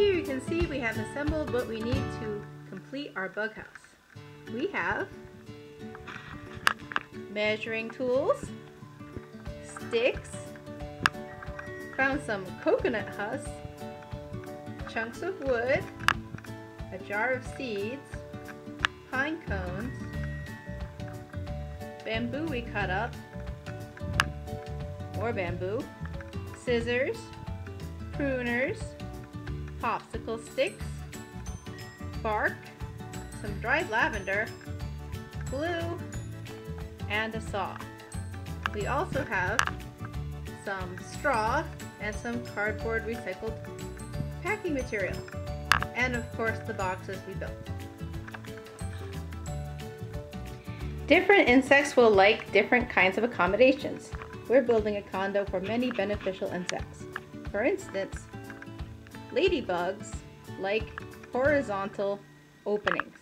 Here you can see we have assembled what we need to complete our bug house. We have measuring tools, sticks, found some coconut husks, chunks of wood, a jar of seeds, pine cones, bamboo we cut up, more bamboo, scissors, pruners, popsicle sticks, bark, some dried lavender, glue, and a saw. We also have some straw and some cardboard recycled packing material. And of course the boxes we built. Different insects will like different kinds of accommodations. We're building a condo for many beneficial insects. For instance, ladybugs like horizontal openings.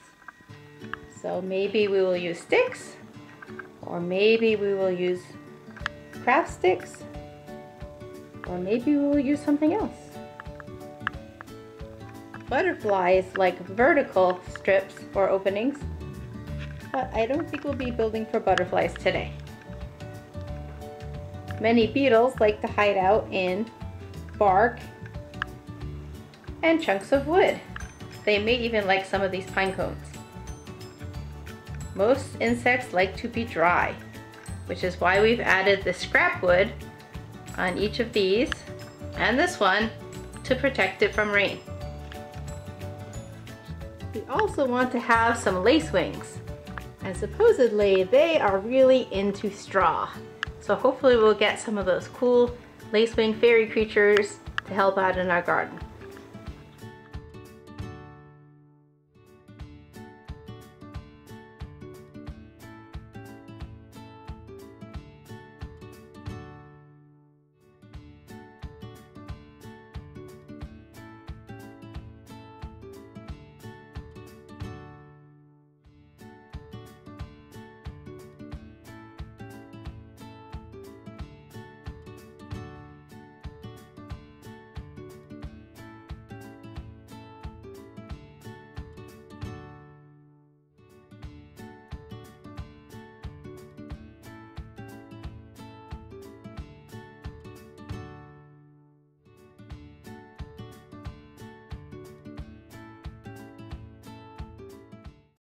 So maybe we will use sticks or maybe we will use craft sticks or maybe we will use something else. Butterflies like vertical strips or openings but I don't think we'll be building for butterflies today. Many beetles like to hide out in bark and chunks of wood. They may even like some of these pine cones. Most insects like to be dry, which is why we've added the scrap wood on each of these and this one to protect it from rain. We also want to have some lacewings and supposedly they are really into straw. So hopefully we'll get some of those cool lacewing fairy creatures to help out in our garden.